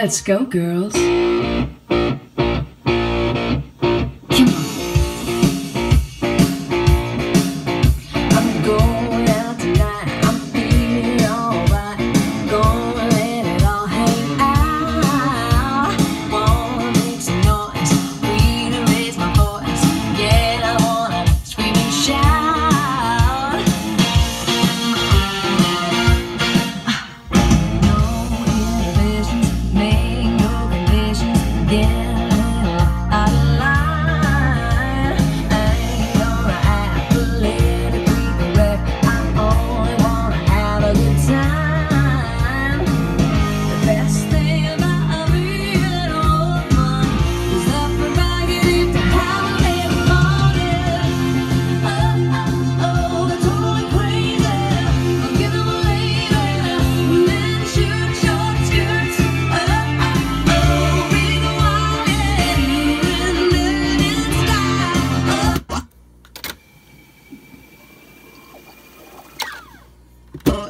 Let's go, girls. again. uh,